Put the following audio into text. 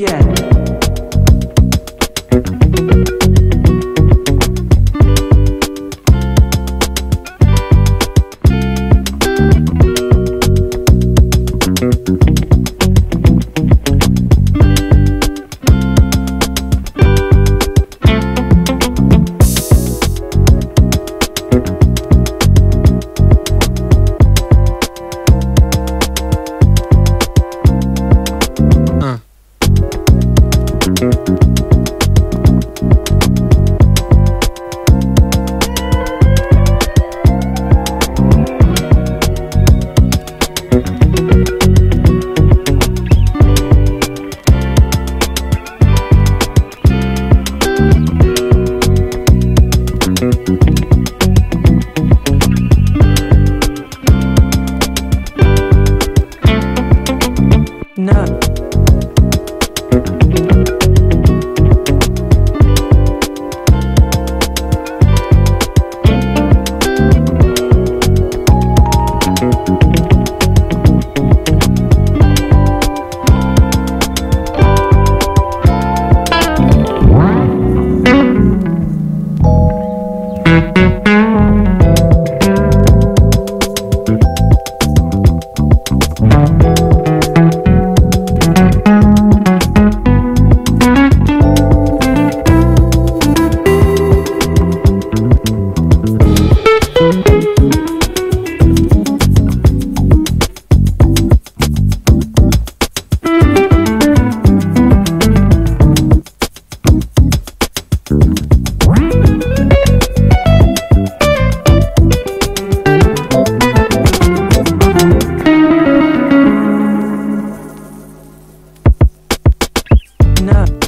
Yeah. No. up.